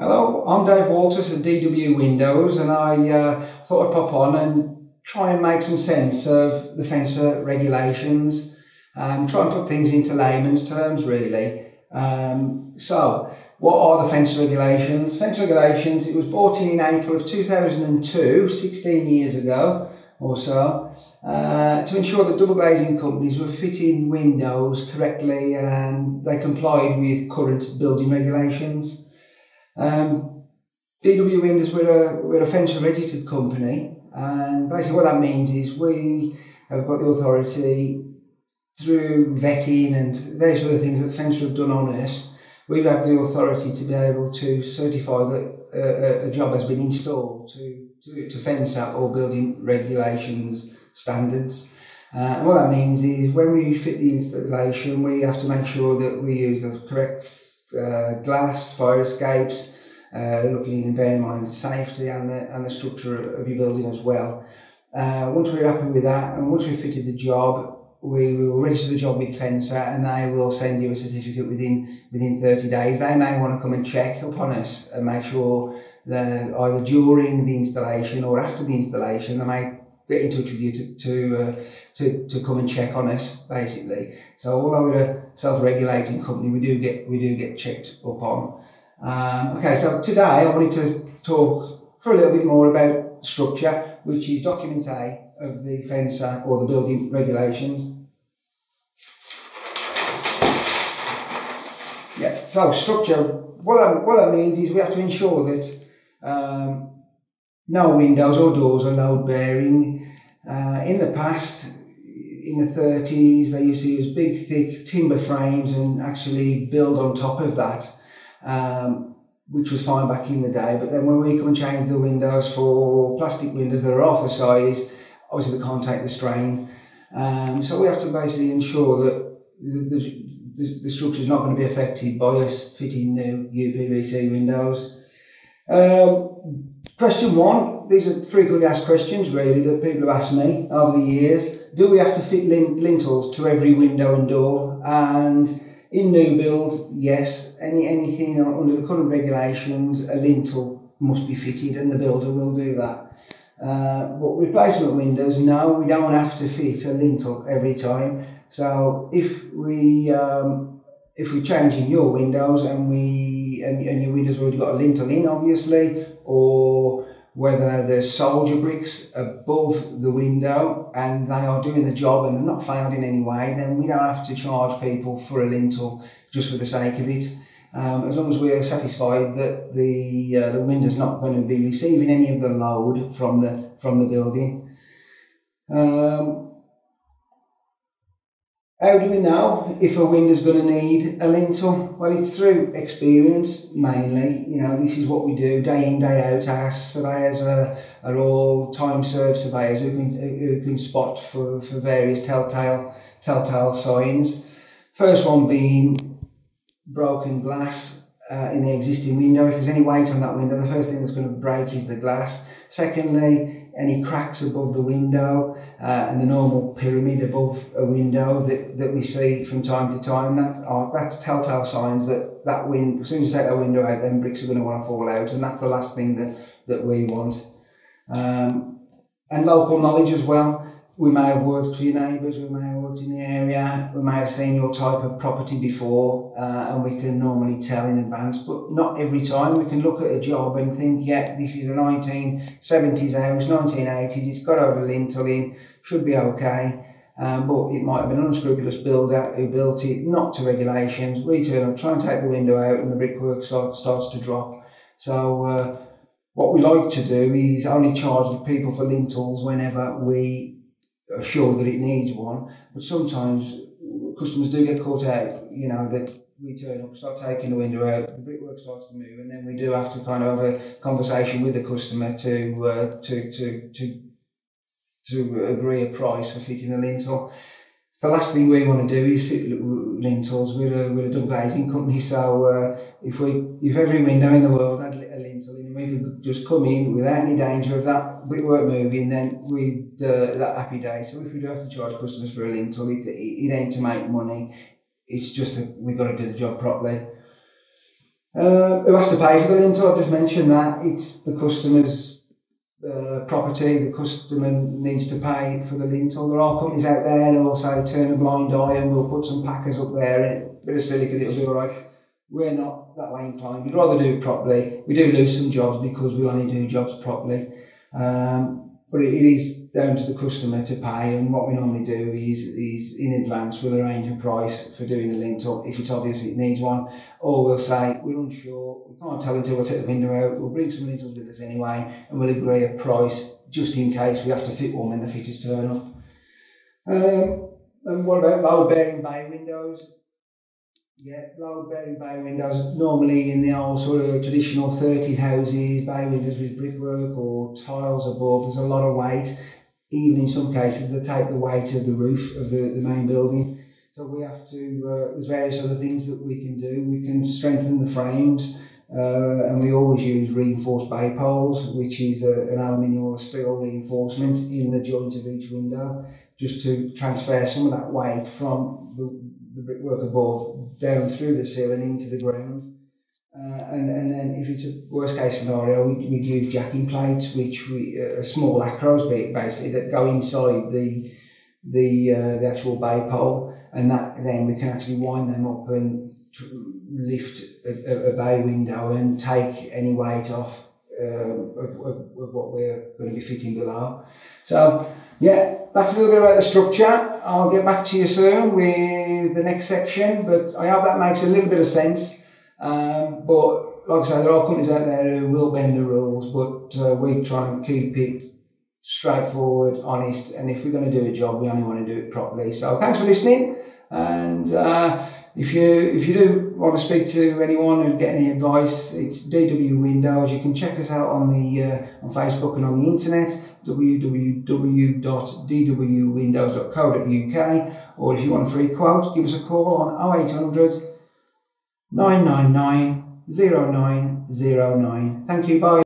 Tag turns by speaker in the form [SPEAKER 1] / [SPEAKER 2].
[SPEAKER 1] Hello, I'm Dave Walters at DW Windows and I uh, thought I'd pop on and try and make some sense of the Fensa regulations, um, try and put things into layman's terms really. Um, so, what are the Fensa regulations? Fensa regulations, it was brought in in April of 2002, 16 years ago or so, uh, to ensure that double glazing companies were fitting windows correctly and they complied with current building regulations. Um, DW we're a, we're a Fensa registered company, and basically what that means is we have got the authority through vetting and various other things that Fensa have done on us. We have the authority to be able to certify that a, a job has been installed to, to, to Fensa or building regulations standards. Uh, and what that means is when we fit the installation, we have to make sure that we use the correct uh, glass, fire escapes, uh, looking in bearing in mind safety and the, and the structure of your building as well. Uh, once we're happy with that and once we've fitted the job, we will register the job with Fensa and they will send you a certificate within within 30 days. They may want to come and check upon us and make sure that either during the installation or after the installation, they may get in touch with you to to, uh, to to come and check on us basically. So although we're a self-regulating company, we do get we do get checked up on. Um, okay, so today I wanted to talk for a little bit more about structure, which is document A of the Fensa or the building regulations. Yeah, so structure, what that, what that means is we have to ensure that um, no windows or doors are load bearing. Uh, in the past, in the 30s, they used to use big, thick timber frames and actually build on top of that, um, which was fine back in the day. But then when we come and change the windows for plastic windows that are half the size, obviously they can't take the strain. Um, so we have to basically ensure that the, the, the structure is not going to be affected by us fitting new UPVC windows. Um, Question one, these are frequently asked questions really that people have asked me over the years. Do we have to fit lintels to every window and door? And in new build, yes, any anything under the current regulations, a lintel must be fitted and the builder will do that. Uh, but replacement windows, no, we don't have to fit a lintel every time. So if we um, if we're changing your windows and we and, and your windows already got a lintel in, obviously, or whether there's soldier bricks above the window and they are doing the job and they're not failed in any way, then we don't have to charge people for a lintel just for the sake of it. Um, as long as we're satisfied that the uh, the window's not going to be receiving any of the load from the from the building. Um, how do we know if a window's going to need a lintel? Well, it's through experience mainly. You know, this is what we do day in, day out. Our surveyors are, are all time served surveyors who can, who can spot for, for various telltale, telltale signs. First one being broken glass uh, in the existing window. If there's any weight on that window, the first thing that's going to break is the glass. Secondly, any cracks above the window uh, and the normal pyramid above a window that, that we see from time to time. That are, that's telltale signs that that wind, as soon as you take that window out, then bricks are going to want to fall out, and that's the last thing that, that we want. Um, and local knowledge as well we may have worked for your neighbours, we may have worked in the area, we may have seen your type of property before, uh, and we can normally tell in advance, but not every time. We can look at a job and think, yeah, this is a 1970s house, 1980s, it's got over lintel in, should be okay. Um, but it might have been an unscrupulous builder who built it not to regulations. We turn up, try and take the window out, and the brickwork start, starts to drop. So, uh, what we like to do is only charge people for lintels whenever we sure that it needs one, but sometimes customers do get caught out, you know, that we turn up, start taking the window out, the brickwork starts to move, and then we do have to kind of have a conversation with the customer to uh, to to to to agree a price for fitting the lintel. the last thing we want to do is fit lintels. We're a, we're a double glazing company, so uh, if we if every window in the world had we could just come in without any danger of that brickwork moving, then we'd uh, that happy day. So if we do have to charge customers for a lintel, it, it, ain't to make money. It's just that we've got to do the job properly. Uh, who has to pay for the lintel? I've just mentioned that. It's the customer's uh, property. The customer needs to pay for the lintel. There are companies out there who also turn a blind eye and we'll put some packers up there and a bit of silicon, it'll be all right. We're not that way inclined. We'd rather do it properly. We do lose some jobs because we only do jobs properly. Um, but it, it is down to the customer to pay and what we normally do is, is in advance we'll arrange a price for doing the lintel if it's obvious it needs one or we'll say we're unsure, we can't tell until we take the window out, we'll bring some lintels with us anyway and we'll agree a price just in case we have to fit one when the fitters turn up. Um, and what about load bearing bay windows? Yeah, load bearing bay windows, normally in the old sort of traditional 30s houses, bay windows with brickwork or tiles above, there's a lot of weight. Even in some cases, they take the weight of the roof of the, the main building. So we have to, uh, there's various other things that we can do. We can strengthen the frames, uh, and we always use reinforced bay poles, which is a, an aluminium or steel reinforcement in the joint of each window, just to transfer some of that weight from the, the brickwork above down through the ceiling into the ground. Uh, and, and then if it's a worst case scenario, we'd, we'd use jacking plates, which we, uh, small Acrows basically that go inside the, the, uh, the actual bay pole. And that then we can actually wind them up and lift a, a, bay window and take any weight off um, of, of, of, what we're going to be fitting below. So yeah, that's a little bit about the structure. I'll get back to you soon with the next section, but I hope that makes a little bit of sense. Um, but like I say, there are companies out there who will bend the rules, but uh, we try and keep it straightforward, honest, and if we're going to do a job, we only want to do it properly. So thanks for listening, and uh, if you if you do want to speak to anyone and get any advice, it's DW Windows. You can check us out on the uh, on Facebook and on the internet www.dwwindows.co.uk or if you want a free quote, give us a call on 0800 999 0909. Thank you, bye.